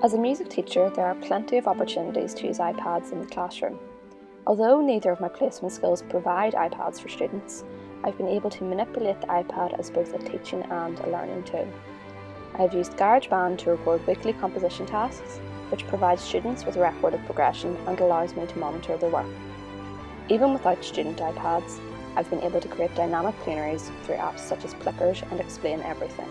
As a music teacher, there are plenty of opportunities to use iPads in the classroom. Although neither of my placement skills provide iPads for students, I've been able to manipulate the iPad as both a teaching and a learning tool. I have used GarageBand to record weekly composition tasks, which provides students with a record of progression and allows me to monitor their work. Even without student iPads, I've been able to create dynamic plenaries through apps such as Plickers and Explain Everything.